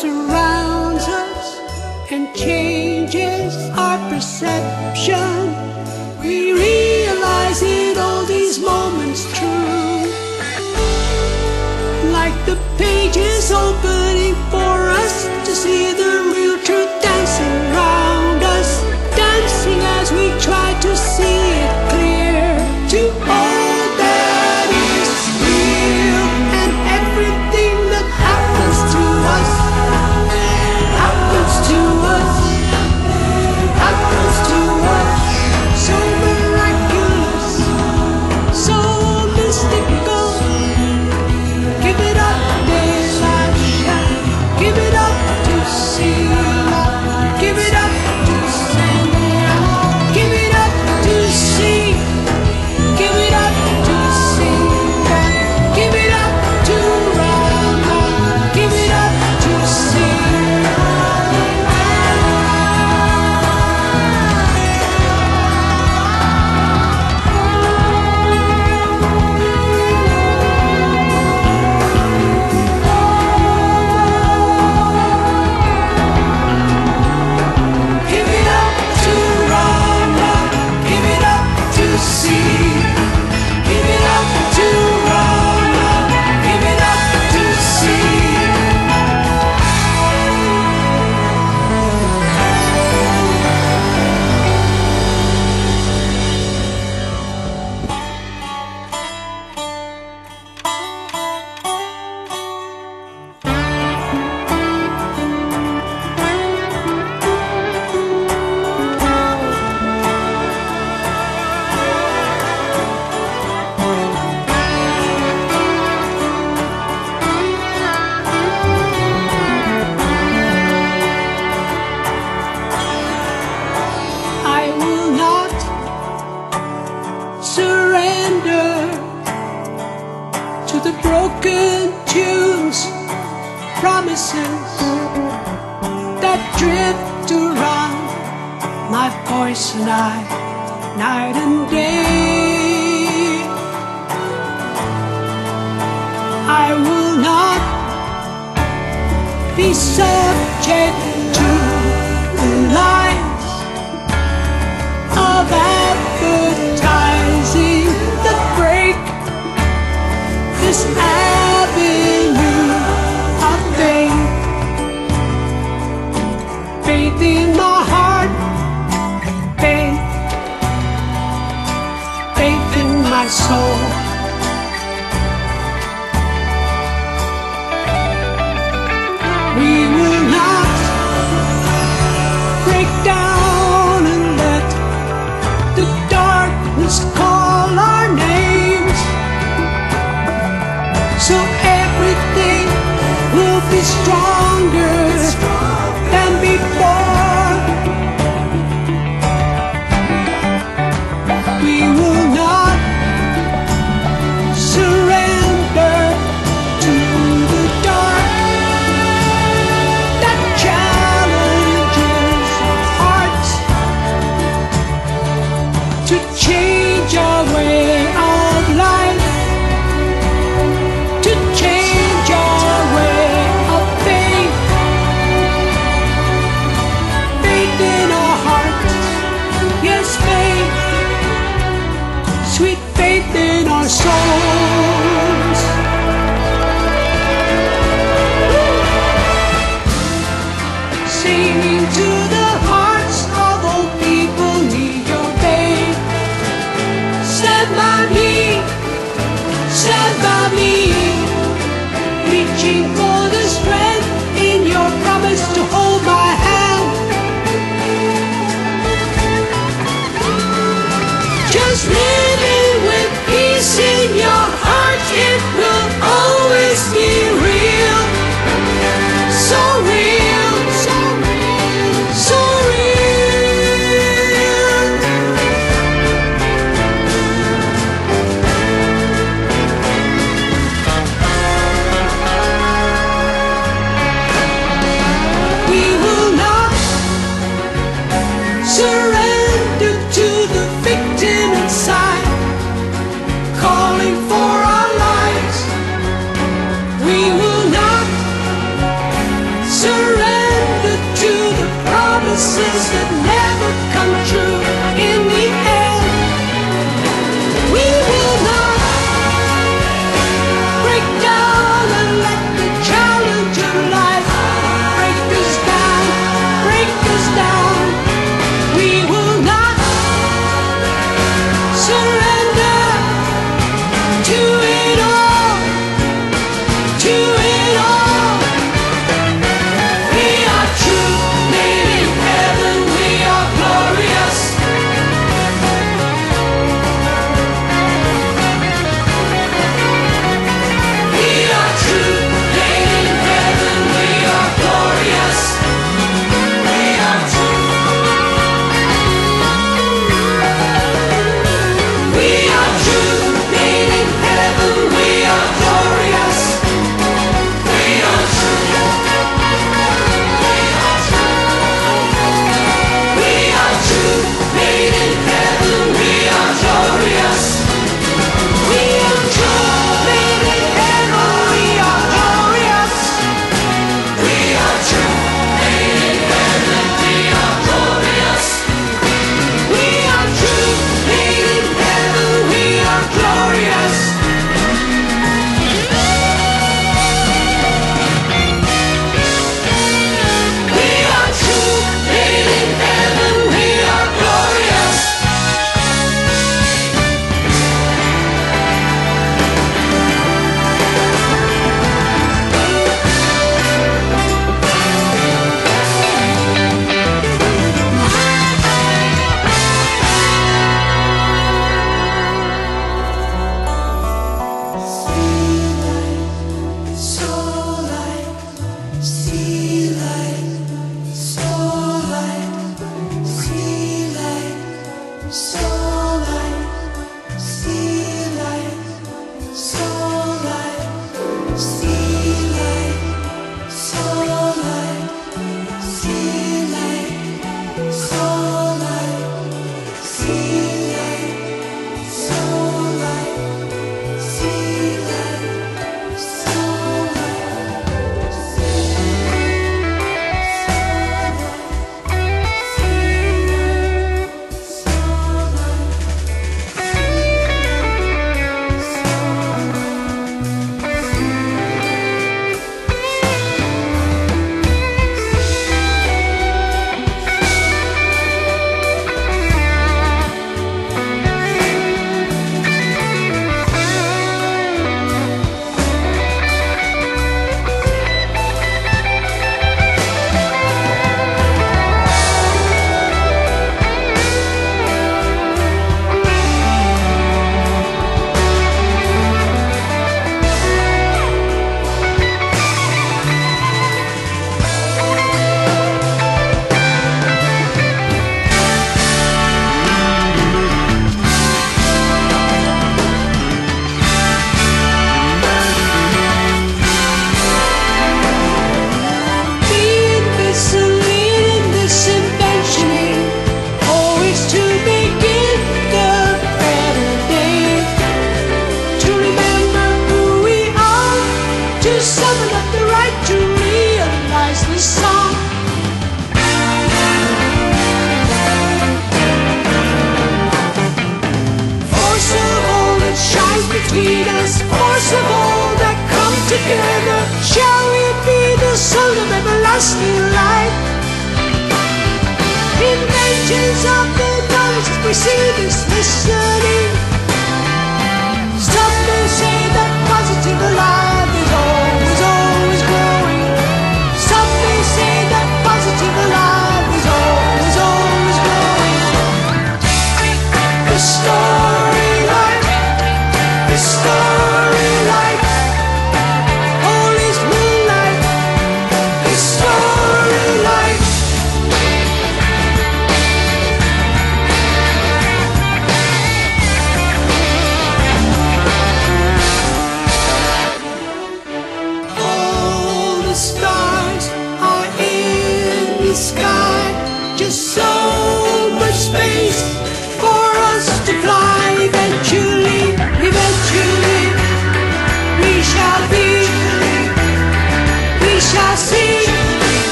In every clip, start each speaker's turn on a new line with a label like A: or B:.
A: surrounds us and changes our perception. We realize it all these moments true, like the pages open. voices that drift around my voice and I, night and day. I will not be sad.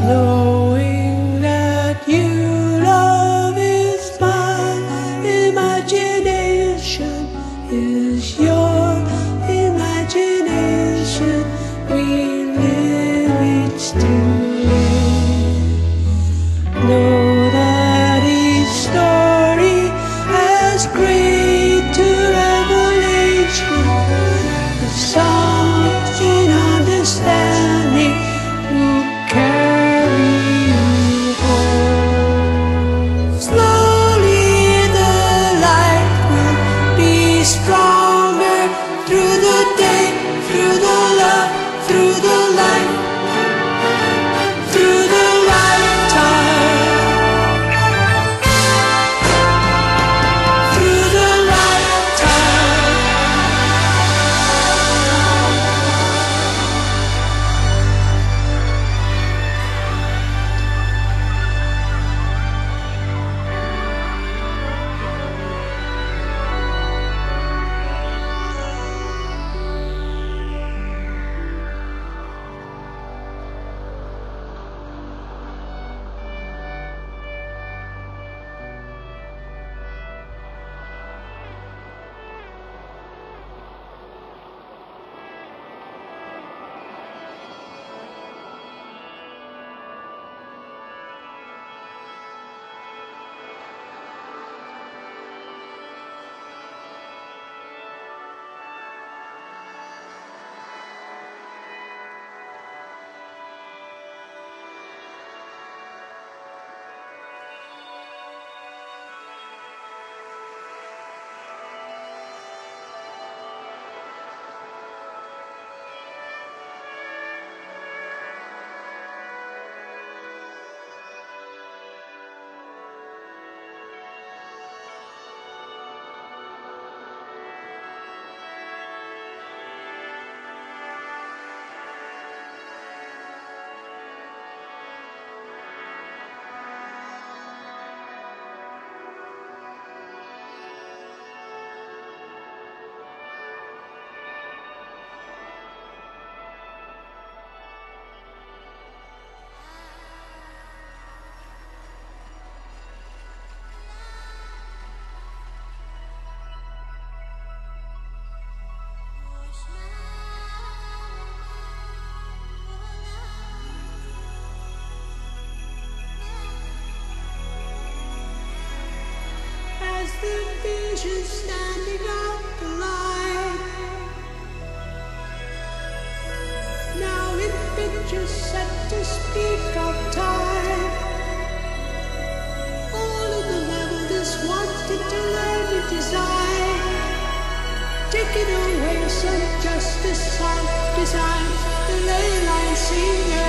A: No. Standing out the light. Now pictures set to speak of time. All the to learn design. Taking away some justice on design, the ley line.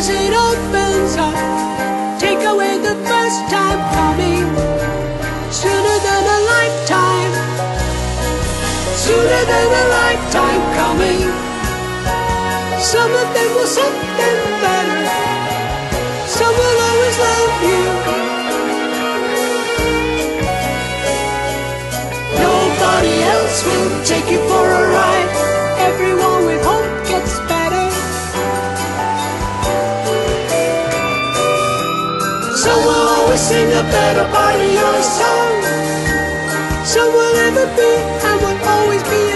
A: as it opens up. Take away the first time coming, sooner than a lifetime, sooner than a lifetime coming. Some of them will something better, some will always love you. Nobody else will take you for a ride. better part of your soul. So we'll ever be and will always be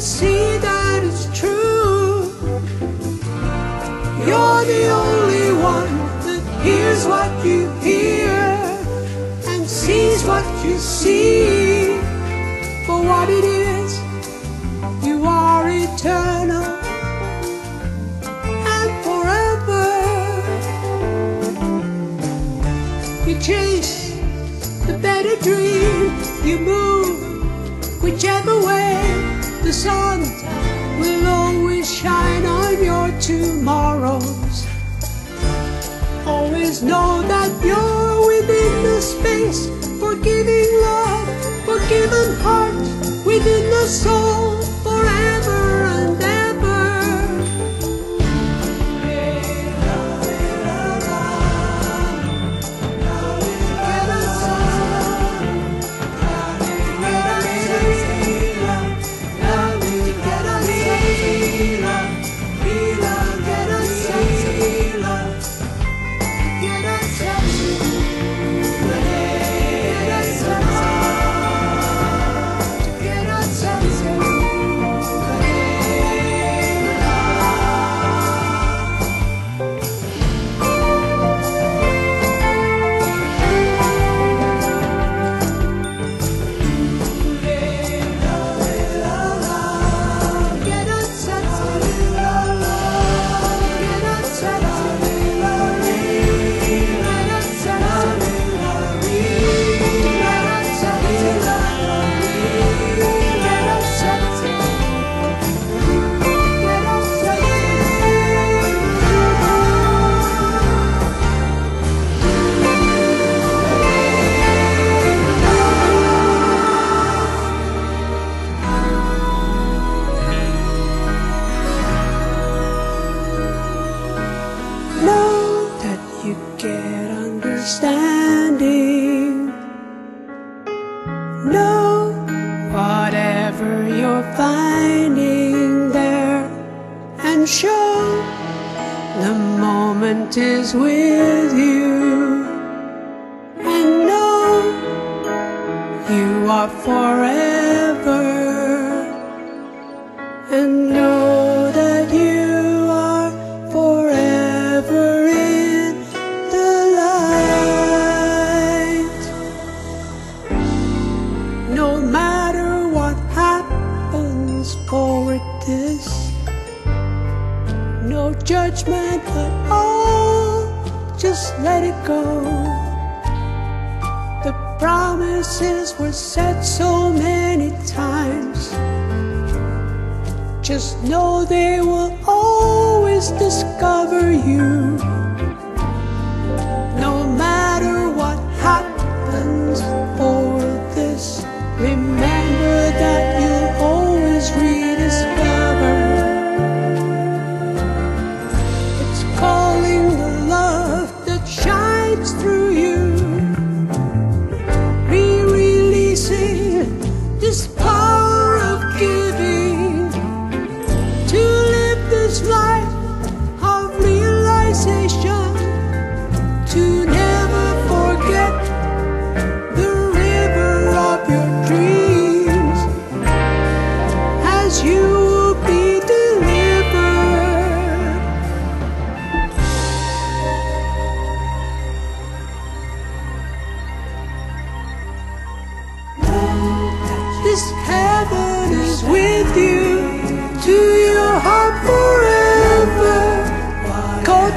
A: see that it's true. You're the only one that hears what you hear And sees what you see. For what it is, you are eternal And forever. You chase the better dream. You move whichever way. The sun will always shine on your tomorrows. Always know that you're within the space, forgiving love, forgiven heart, within the soul. Tis with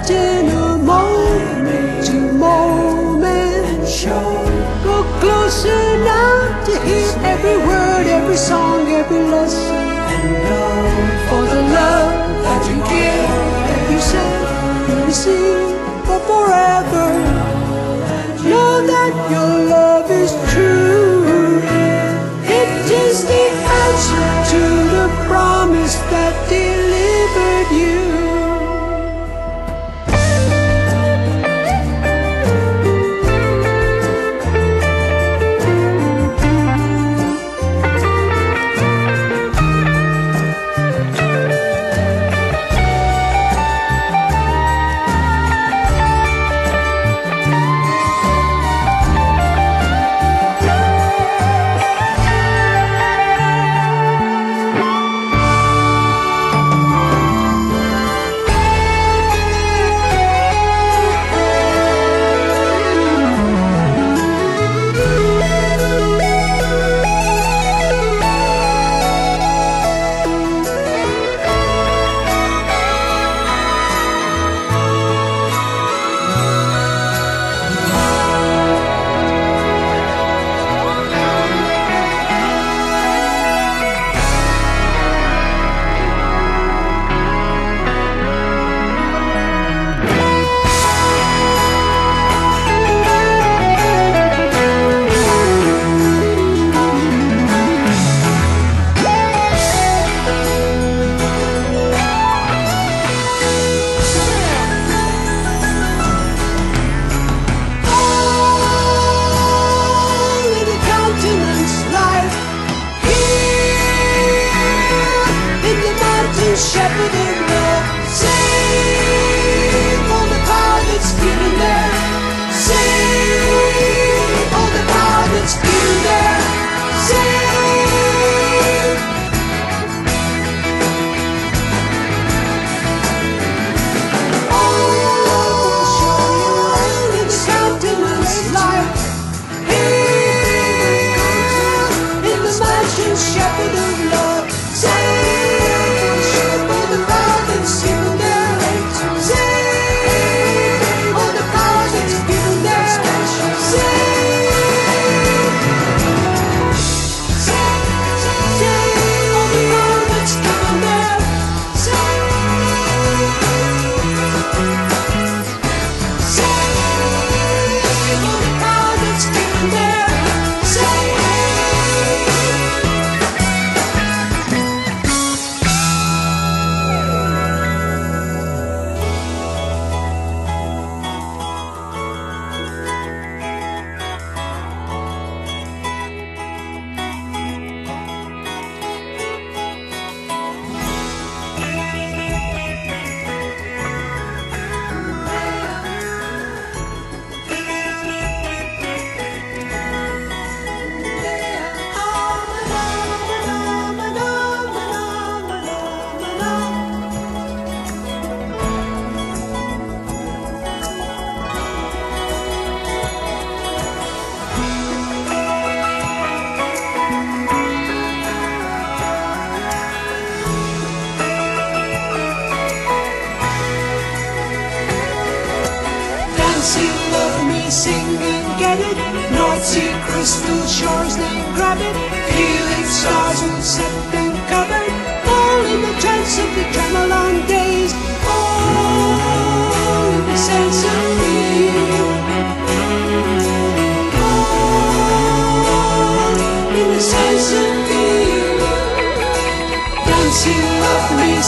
A: in a moment to moment show. Go closer now to hear every word, every song, every lesson.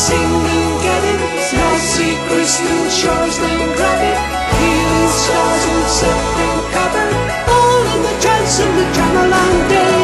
A: Love me, sing and get it. Sea crystal shores, then grab it. Healing stars set them covered. All in the trance of the tremolon days.